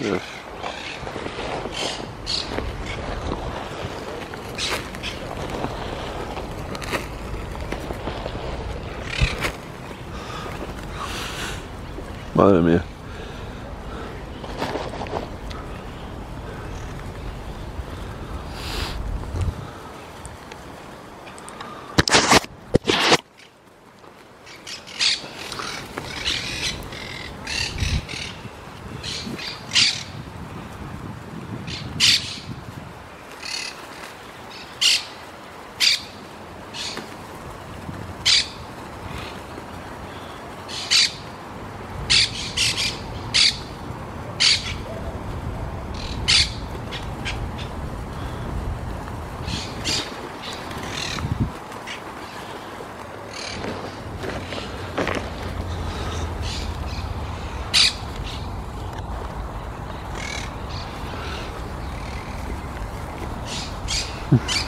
Ugh. Madre mía. Mm-hmm.